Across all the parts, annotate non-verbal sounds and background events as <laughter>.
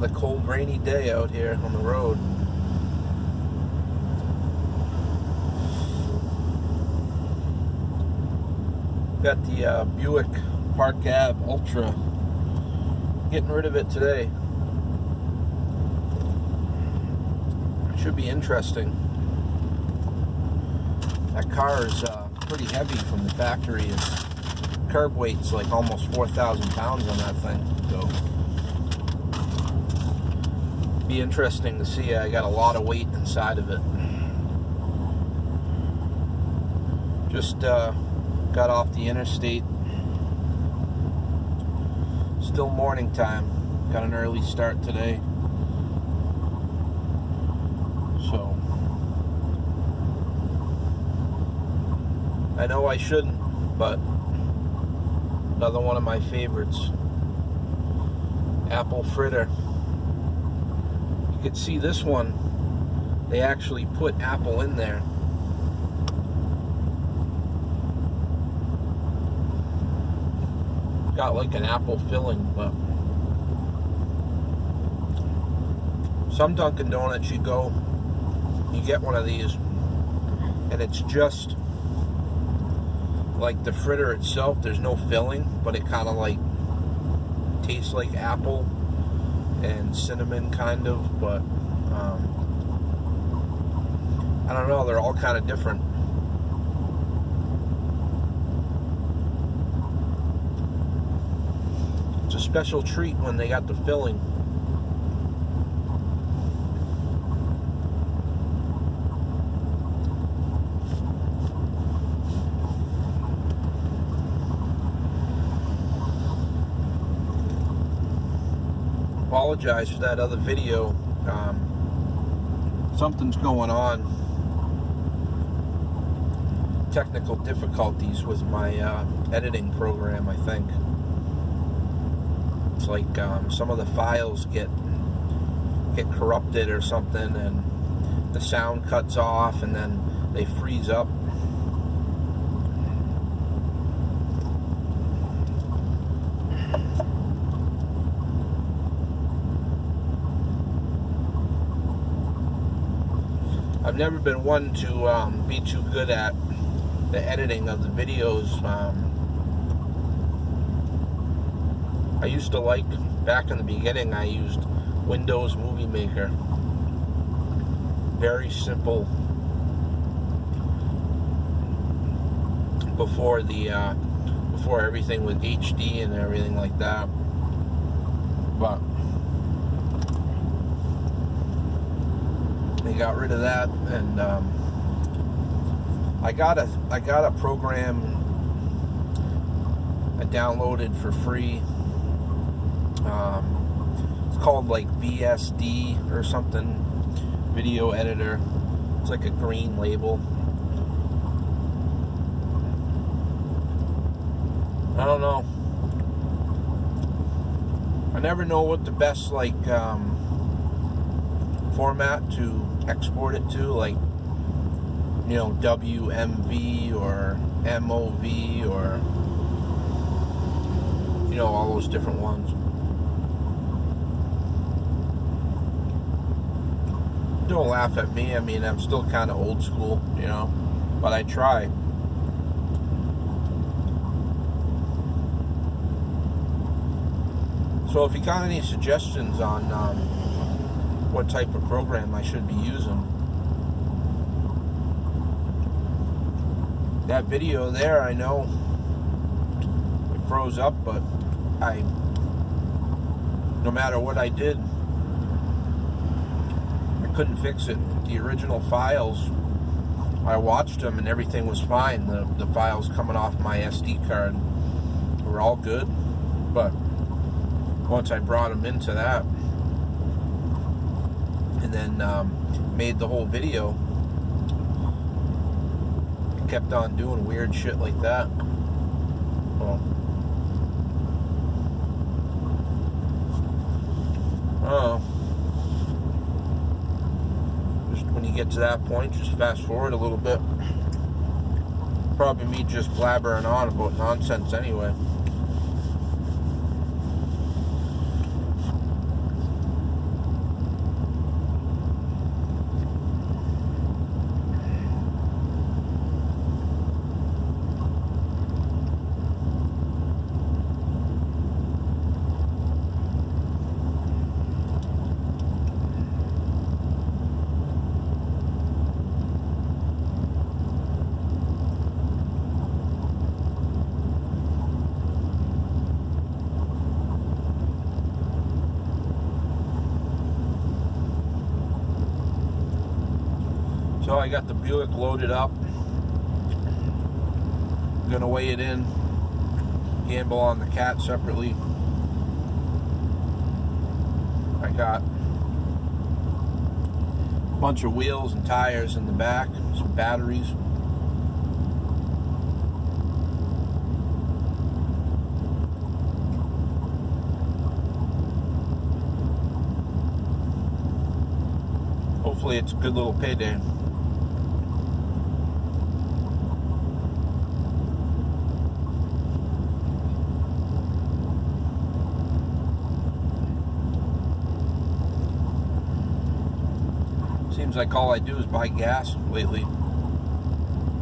Another cold, rainy day out here on the road. Got the uh, Buick Park Ave Ultra. Getting rid of it today. Should be interesting. That car is uh, pretty heavy from the factory. And curb weight's like almost 4,000 pounds on that thing. So, be interesting to see. I got a lot of weight inside of it. Just uh, got off the interstate. Still morning time. Got an early start today. So I know I shouldn't, but another one of my favorites. Apple fritter. You can see this one, they actually put apple in there. Got like an apple filling, but some Dunkin' Donuts you go, you get one of these, and it's just like the fritter itself. There's no filling, but it kind of like tastes like apple and cinnamon, kind of. But um, I don't know. They're all kind of different. It's a special treat when they got the filling. Apologize for that other video. Um, something's going on. Technical difficulties with my uh, editing program, I think. It's like um, some of the files get get corrupted or something, and the sound cuts off, and then they freeze up. I've never been one to um, be too good at the editing of the videos. Um, I used to like, back in the beginning, I used Windows Movie Maker. Very simple. Before the, uh, before everything with HD and everything like that. But they got rid of that and um, I got a I got a program I downloaded for free. Um, it's called like VSD or something video editor. It's like a green label. I don't know. I never know what the best like um, format to export it to, like, you know, WMV or MOV or, you know, all those different ones. Don't laugh at me. I mean, I'm still kind of old school, you know, but I try. So if you got any suggestions on um, what type of program I should be using. That video there, I know it froze up, but I, no matter what I did, I couldn't fix it. The original files, I watched them and everything was fine. The, the files coming off my SD card were all good, but once I brought them into that, and then um, made the whole video. Kept on doing weird shit like that. Well, oh, just when you get to that point, just fast forward a little bit. Probably me just blabbering on about nonsense anyway. I got the Buick loaded up. Gonna weigh it in, gamble on the cat separately. I got a bunch of wheels and tires in the back, some batteries. Hopefully it's a good little payday. Seems like all I do is buy gas lately.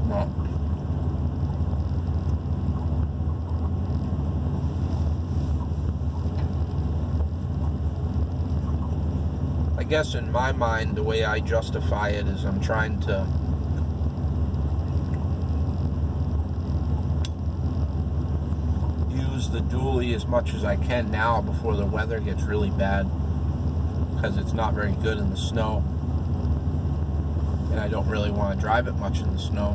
Well, I guess in my mind, the way I justify it is I'm trying to use the dually as much as I can now before the weather gets really bad because it's not very good in the snow and I don't really want to drive it much in the snow.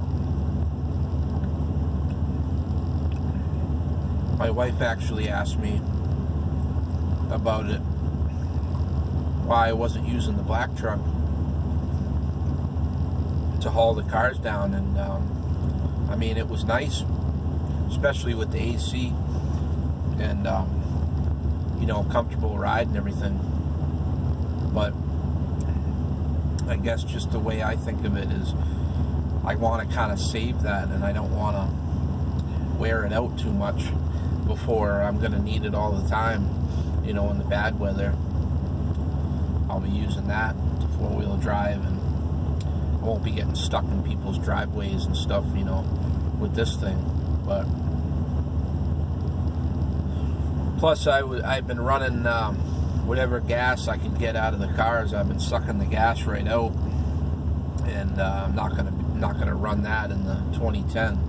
My wife actually asked me about it, why I wasn't using the black truck to haul the cars down, and um, I mean, it was nice, especially with the AC and um, you know, comfortable ride and everything. But I guess just the way I think of it is I want to kind of save that and I don't want to wear it out too much before I'm going to need it all the time, you know, in the bad weather. I'll be using that to four-wheel drive and I won't be getting stuck in people's driveways and stuff, you know, with this thing. But plus I w- I've been running um, whatever gas I can get out of the cars. I've been sucking the gas right out, and uh, I'm not gonna not gonna run that in the 2010.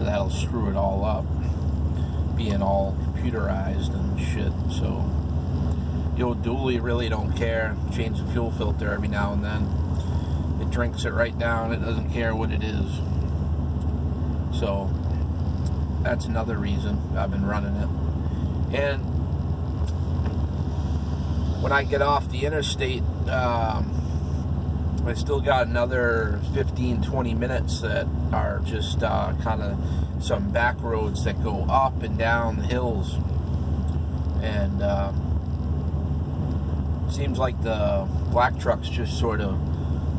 That'll screw it all up, being all computerized and shit. So the old dually really don't care. Change the fuel filter every now and then. It drinks it right down. It doesn't care what it is. So that's another reason I've been running it. And when I get off the interstate, um, I still got another 15, 20 minutes that are just uh, kind of some back roads that go up and down the hills. And um, seems like the black truck's just sort of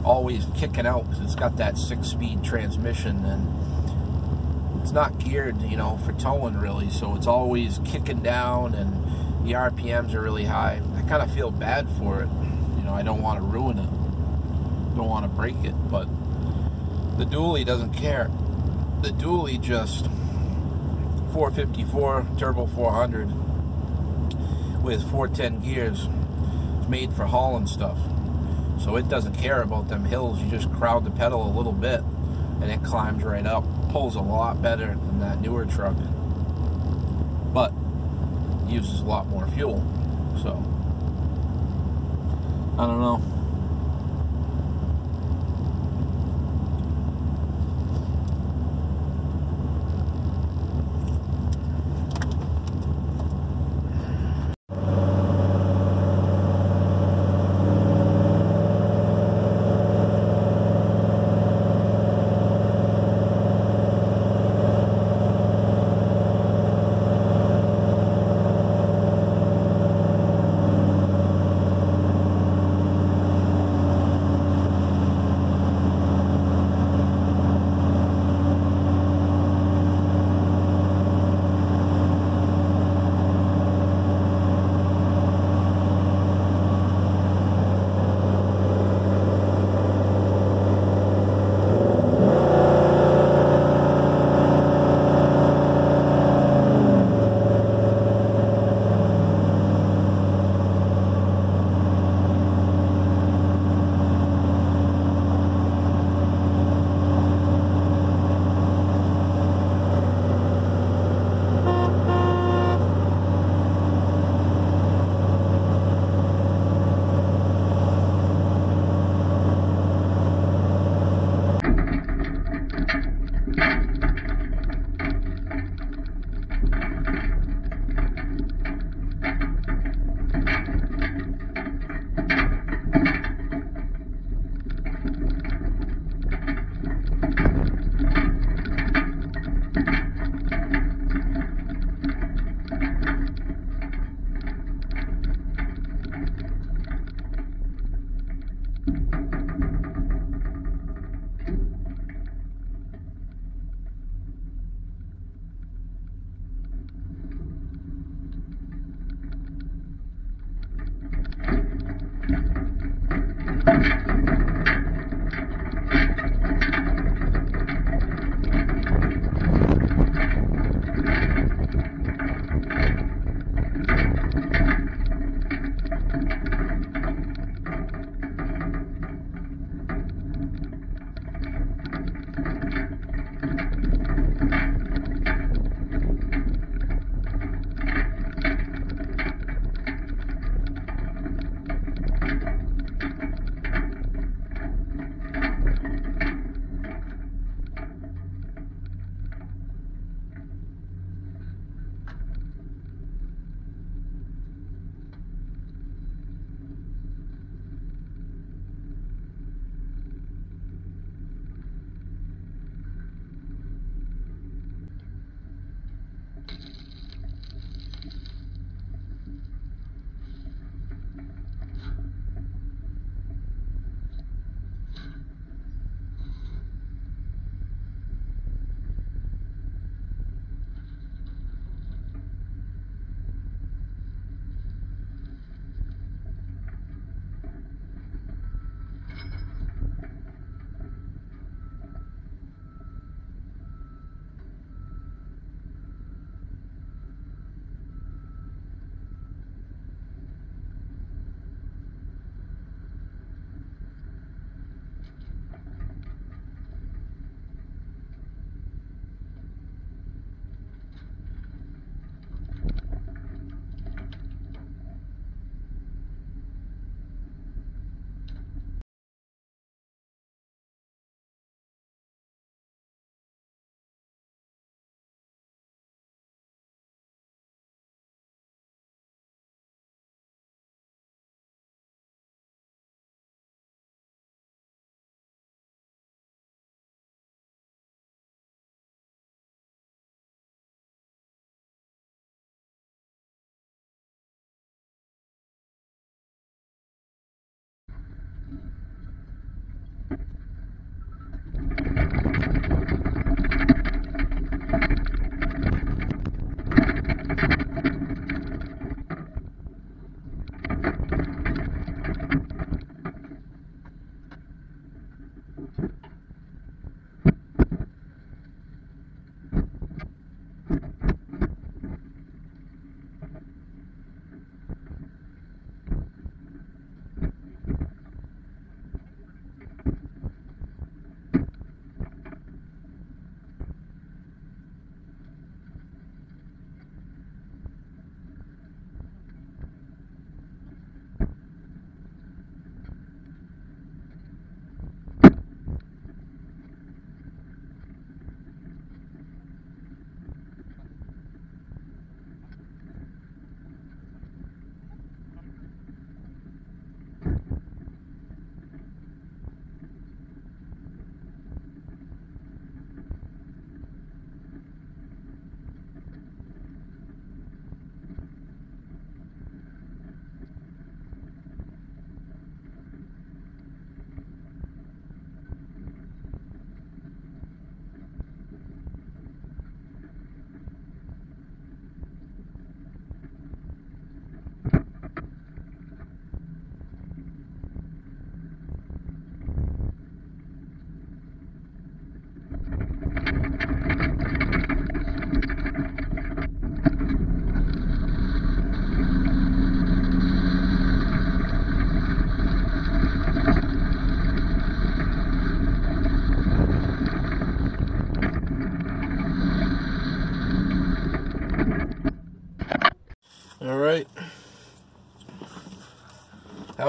always kicking out because it's got that six-speed transmission and it's not geared, you know, for towing really. So it's always kicking down and the RPMs are really high. Kind of feel bad for it. You know, I don't want to ruin it. Don't want to break it, but the dually doesn't care. The dually just 454 turbo 400 with 410 gears. It's made for hauling stuff. So it doesn't care about them hills. You just crowd the pedal a little bit and it climbs right up. Pulls a lot better than that newer truck. But uses a lot more fuel. So I don't know.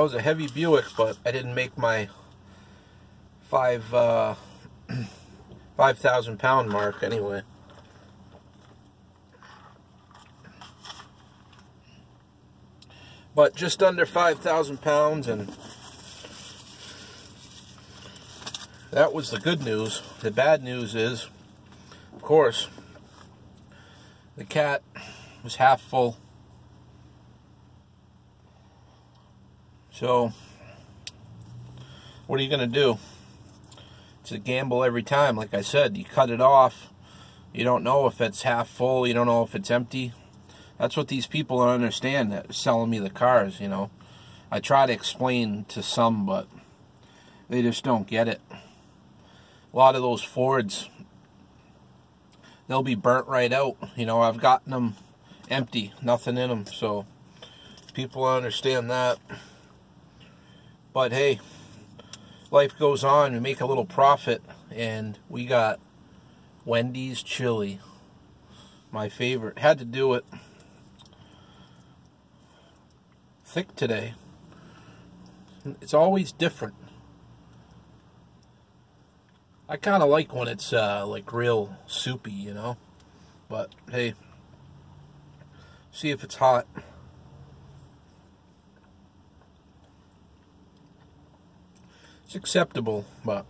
Was a heavy Buick, but I didn't make my five uh, <clears throat> five thousand pound mark anyway. But just under five thousand pounds, and that was the good news. The bad news is, of course, the cat was half full. So, what are you going to do? It's a gamble every time. Like I said, you cut it off. You don't know if it's half full. You don't know if it's empty. That's what these people don't understand that selling me the cars, you know. I try to explain to some, but they just don't get it. A lot of those Fords, they'll be burnt right out. You know, I've gotten them empty, nothing in them. So people understand that. But hey, life goes on. We make a little profit, and we got Wendy's chili, my favorite. Had to do it. Thick today. It's always different. I kind of like when it's uh, like real soupy, you know. But hey, see if it's hot. It's acceptable, but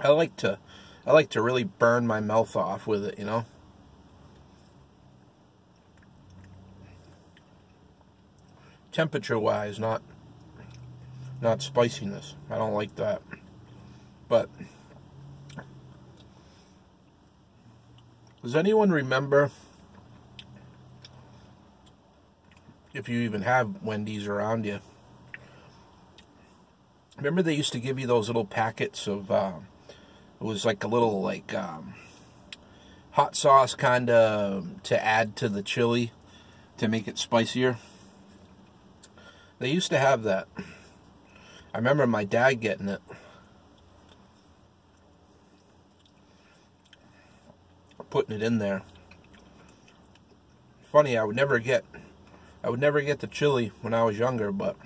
I like to I like to really burn my mouth off with it, you know. Temperature wise, not not spiciness. I don't like that. But does anyone remember if you even have Wendy's around you? Remember they used to give you those little packets of uh, it was like a little like um, hot sauce kind of to add to the chili to make it spicier. They used to have that. I remember my dad getting it. Putting it in there. Funny, I would never get I would never get the chili when I was younger, but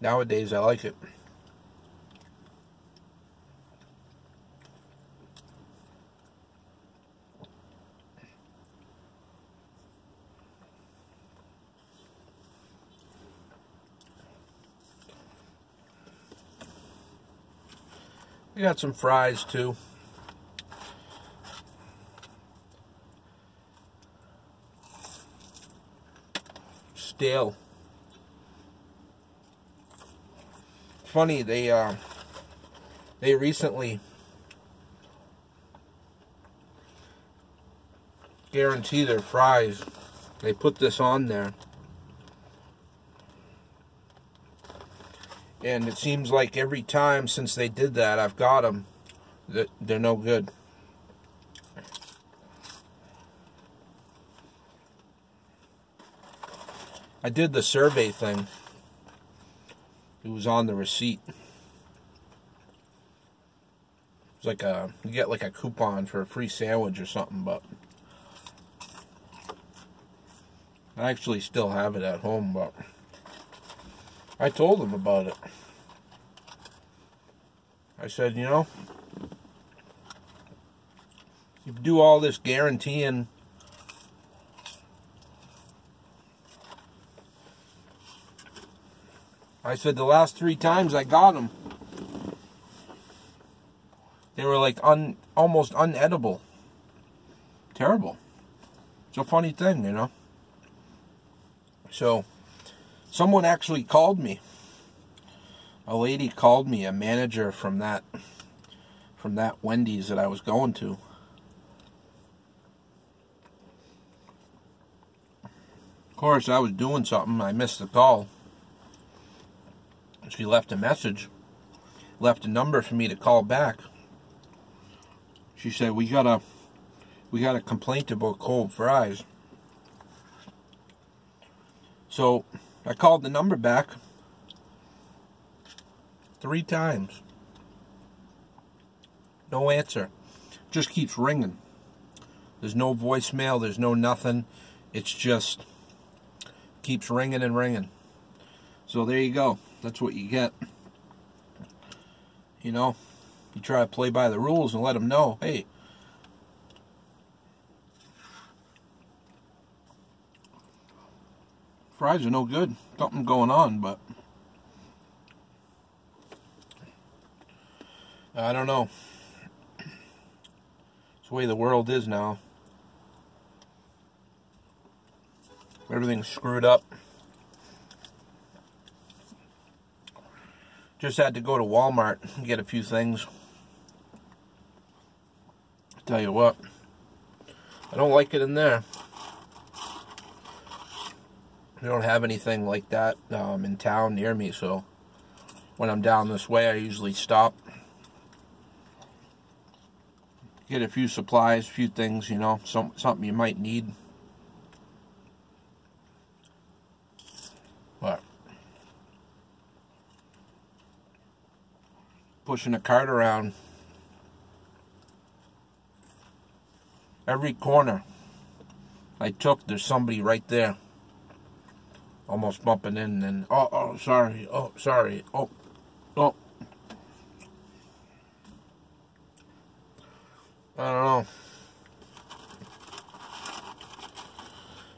nowadays I like it. I got some fries too. Stale. Funny they uh, they recently guarantee their fries. They put this on there. And it seems like every time since they did that, I've got them. That they're no good. I did the survey thing. It was on the receipt. It's like a you get like a coupon for a free sandwich or something, but I actually still have it at home, but I told them about it. I said, you know, you do all this guaranteeing I said the last three times I got them, they were like un, almost unedible. Terrible. It's a funny thing, you know. So, someone actually called me. A lady called me, a manager from that from that Wendy's that I was going to. Of course, I was doing something. I missed the call. She left a message, left a number for me to call back. She said, "We got a, we got a complaint about cold fries." So I called the number back three times. No answer. Just keeps ringing. There's no voicemail. There's no nothing. It's just keeps ringing and ringing. So there you go. That's what you get. You know, you try to play by the rules and let them know, hey, fries are no good. Something going on, but I don't know. It's the way the world is now. Everything's screwed up. Just had to go to Walmart and get a few things. Tell you what, I don't like it in there. We don't have anything like that um, in town near me, so when I'm down this way, I usually stop, get a few supplies, a few things, you know, some something you might need. But pushing a cart around every corner I took, there's somebody right there almost bumping in and oh oh sorry. Oh sorry. Oh oh. I don't know.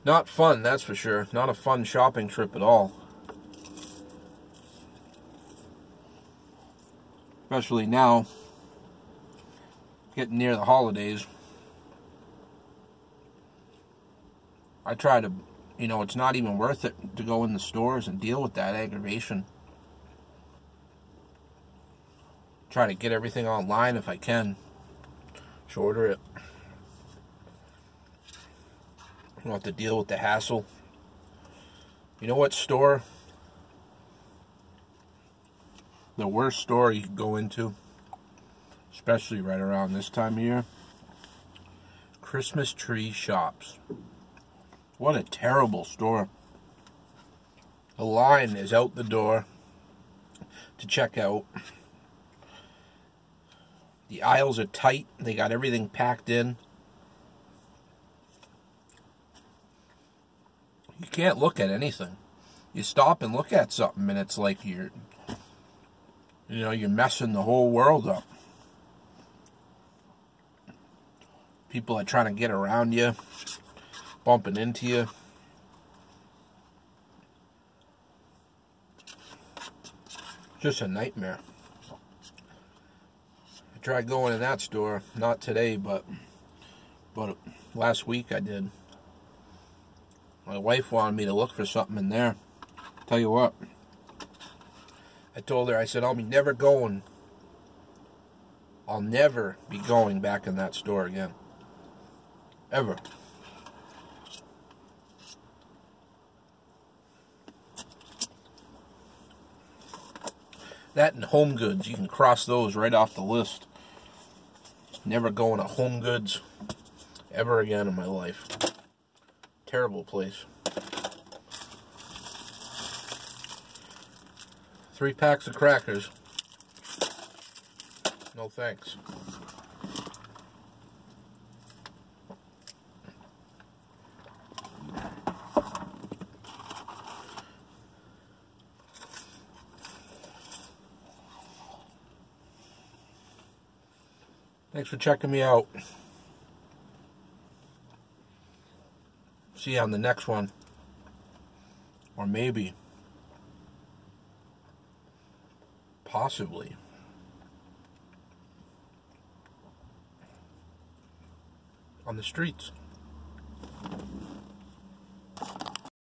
Not fun that's for sure. Not a fun shopping trip at all. Especially now getting near the holidays. I try to you know, it's not even worth it to go in the stores and deal with that aggravation. Try to get everything online if I can. Shorter it. I don't have to deal with the hassle. You know what store? The worst store you could go into, especially right around this time of year? Christmas tree shops. What a terrible store. The line is out the door to check out. The aisles are tight. They got everything packed in. You can't look at anything. You stop and look at something and it's like you're you know, you're messing the whole world up. People are trying to get around you bumping into you. Just a nightmare. I tried going in that store, not today, but but last week I did. My wife wanted me to look for something in there. Tell you what. I told her, I said, I'll be never going. I'll never be going back in that store again. Ever. That and home goods, you can cross those right off the list. Never going to home goods ever again in my life. Terrible place. Three packs of crackers. No thanks. Thanks for checking me out. See you on the next one. Or maybe. Possibly. On the streets.